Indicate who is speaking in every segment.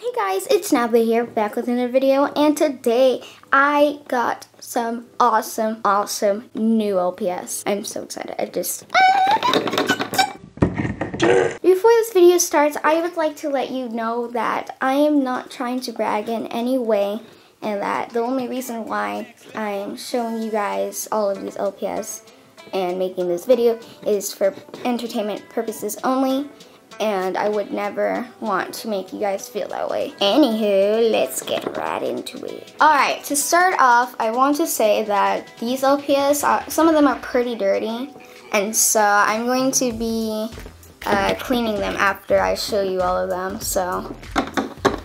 Speaker 1: Hey guys, it's Natalie here, back with another video, and today I got some awesome, awesome new LPS. I'm so excited, I just... Before this video starts, I would like to let you know that I am not trying to brag in any way, and that the only reason why I'm showing you guys all of these LPS and making this video is for entertainment purposes only and I would never want to make you guys feel that way. Anywho, let's get right into it. Alright, to start off, I want to say that these LPS, are, some of them are pretty dirty, and so I'm going to be uh, cleaning them after I show you all of them, so.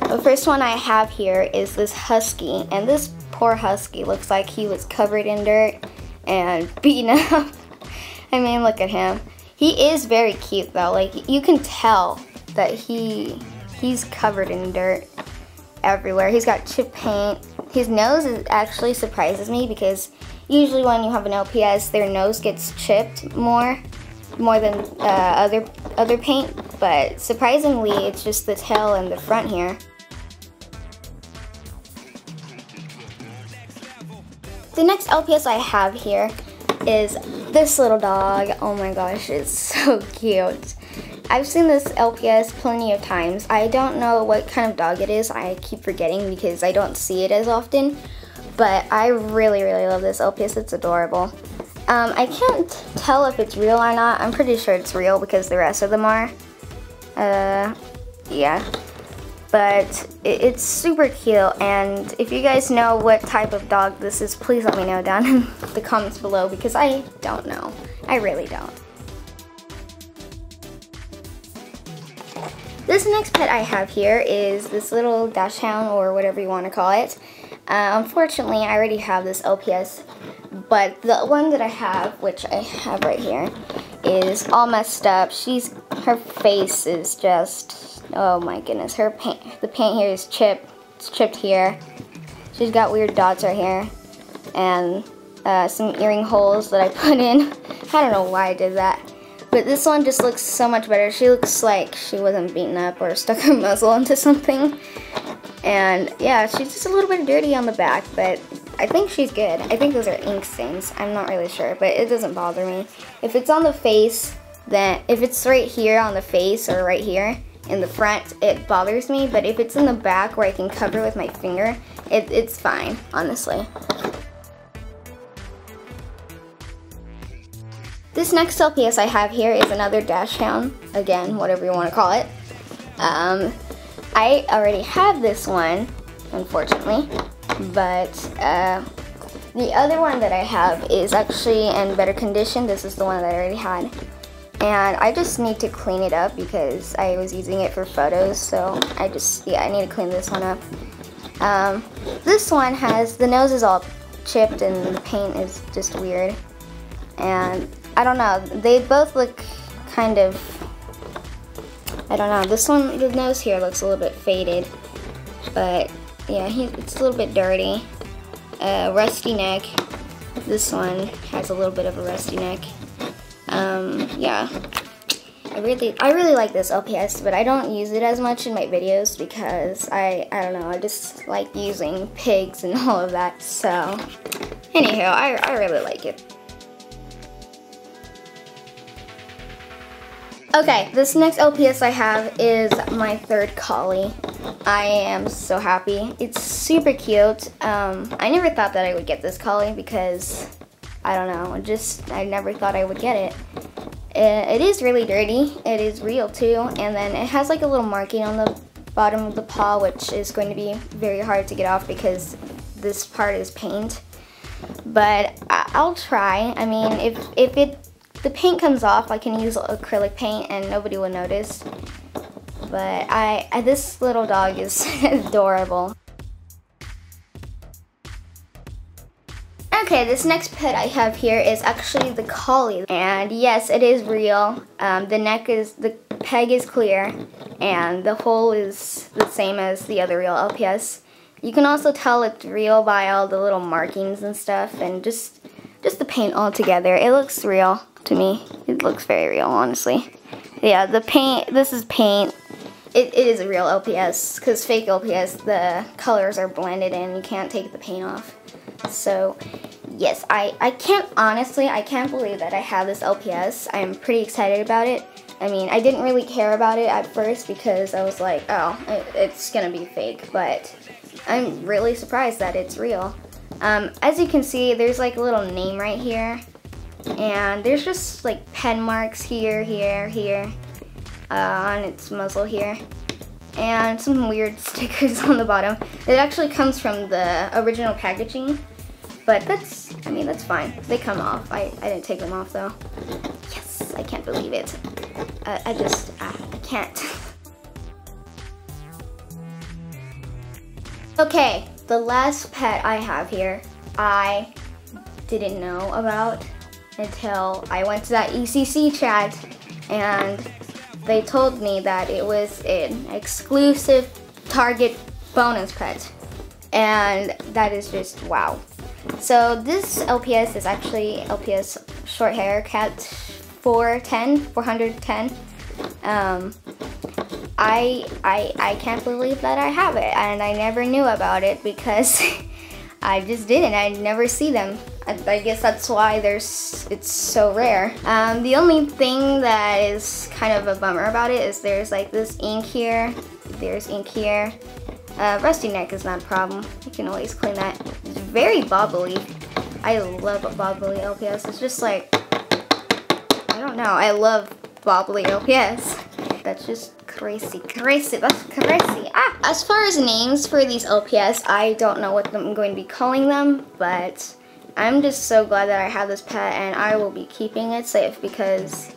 Speaker 1: The first one I have here is this Husky, and this poor Husky looks like he was covered in dirt and beaten up. I mean, look at him. He is very cute though. Like you can tell that he he's covered in dirt everywhere. He's got chip paint. His nose is actually surprises me because usually when you have an LPS, their nose gets chipped more more than uh, other other paint. But surprisingly, it's just the tail and the front here. The next LPS I have here is this little dog. Oh my gosh, it's so cute. I've seen this LPS plenty of times. I don't know what kind of dog it is. I keep forgetting because I don't see it as often. But I really, really love this LPS. It's adorable. Um, I can't tell if it's real or not. I'm pretty sure it's real because the rest of them are. Uh, yeah but it's super cute and if you guys know what type of dog this is please let me know down in the comments below because I don't know. I really don't. This next pet I have here is this little dachshund or whatever you want to call it. Uh, unfortunately I already have this LPS but the one that I have which I have right here is all messed up. She's her face is just Oh my goodness, her paint, the paint here is chipped. It's chipped here. She's got weird dots right here. And uh, some earring holes that I put in. I don't know why I did that. But this one just looks so much better. She looks like she wasn't beaten up or stuck her muzzle into something. And yeah, she's just a little bit dirty on the back, but I think she's good. I think those are ink stains. I'm not really sure, but it doesn't bother me. If it's on the face, then if it's right here on the face or right here, in the front, it bothers me, but if it's in the back where I can cover with my finger, it, it's fine, honestly. This next LPS I have here is another Dash Dachshund, again, whatever you want to call it. Um, I already have this one, unfortunately, but uh, the other one that I have is actually in better condition. This is the one that I already had and I just need to clean it up because I was using it for photos so I just yeah I need to clean this one up. Um, this one has the nose is all chipped and the paint is just weird. And I don't know they both look kind of I don't know this one the nose here looks a little bit faded but yeah he, it's a little bit dirty. Uh, rusty neck this one has a little bit of a rusty neck um, yeah. I really, I really like this LPS, but I don't use it as much in my videos because I, I don't know, I just like using pigs and all of that, so. Anyhow, I, I really like it. Okay, this next LPS I have is my third collie. I am so happy. It's super cute. Um, I never thought that I would get this collie because I don't know, just, I never thought I would get it. It is really dirty, it is real too, and then it has like a little marking on the bottom of the paw, which is going to be very hard to get off because this part is paint. But I'll try. I mean, if, if it the paint comes off, I can use acrylic paint and nobody will notice. But I, I this little dog is adorable. Okay, this next pet I have here is actually the collie. And yes, it is real. Um, the neck is, the peg is clear. And the hole is the same as the other real LPS. You can also tell it's real by all the little markings and stuff. And just, just the paint all together. It looks real to me. It looks very real, honestly. Yeah, the paint, this is paint. it, it is a real LPS because fake LPS, the colors are blended in. You can't take the paint off. So yes, I, I can't, honestly, I can't believe that I have this LPS. I'm pretty excited about it. I mean, I didn't really care about it at first because I was like, oh, it, it's gonna be fake, but I'm really surprised that it's real. Um, as you can see, there's like a little name right here, and there's just like pen marks here, here, here, uh, on its muzzle here, and some weird stickers on the bottom. It actually comes from the original packaging, but that's, I mean, that's fine. They come off. I, I didn't take them off though. Yes, I can't believe it. I just, I can't. okay, the last pet I have here, I didn't know about until I went to that ECC chat and they told me that it was an exclusive Target bonus pet. And that is just wow. So this LPS is actually LPS short hair cat 410, 410. Um, I, I, I can't believe that I have it and I never knew about it because I just didn't. I never see them. I, guess that's why there's it's so rare. Um, the only thing that is kind of a bummer about it is there's like this ink here, there's ink here, uh, rusty neck is not a problem. You can always clean that. It's very bobbly. I love bobbly LPS. It's just like, I don't know. I love bobbly LPS. That's just crazy, crazy. That's crazy. Ah! As far as names for these LPS, I don't know what I'm going to be calling them, but I'm just so glad that I have this pet and I will be keeping it safe because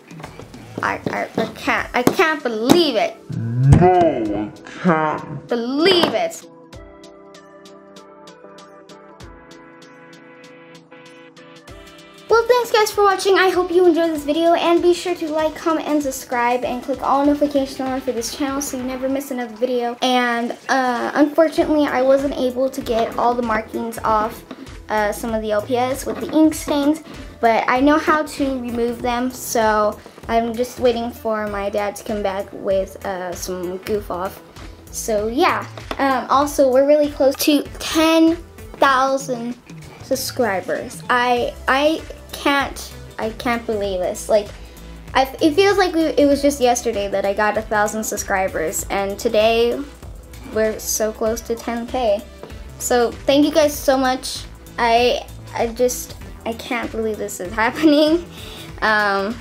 Speaker 1: I, I, I can't, I can't believe it. No, I can't. Believe it. Well, thanks guys for watching. I hope you enjoyed this video and be sure to like, comment, and subscribe and click all notification on for this channel so you never miss another video. And uh, unfortunately, I wasn't able to get all the markings off uh, some of the LPS with the ink stains, but I know how to remove them, so I'm just waiting for my dad to come back with uh, some goof off. So yeah, um, also we're really close to 10,000 subscribers. I I can't I can't believe this. Like, I, it feels like we, it was just yesterday that I got a thousand subscribers, and today we're so close to 10k. So thank you guys so much. I I just I can't believe this is happening. Um,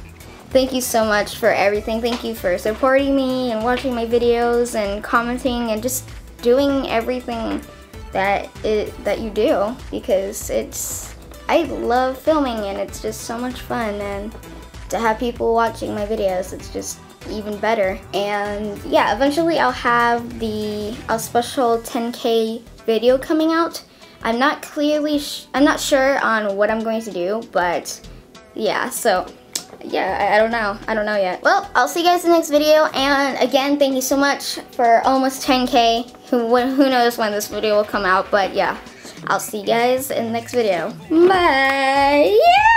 Speaker 1: thank you so much for everything. Thank you for supporting me and watching my videos and commenting and just doing everything that it that you do because it's I love filming and it's just so much fun and to have people watching my videos it's just even better and yeah eventually I'll have the a special 10k video coming out I'm not clearly I'm not sure on what I'm going to do but yeah so yeah, I, I, don't know. I don't know yet. Well, I'll see you guys in the next video. And again, thank you so much for almost 10k. Who, who knows when this video will come out. But yeah, I'll see you guys in the next video. Bye! Yeah!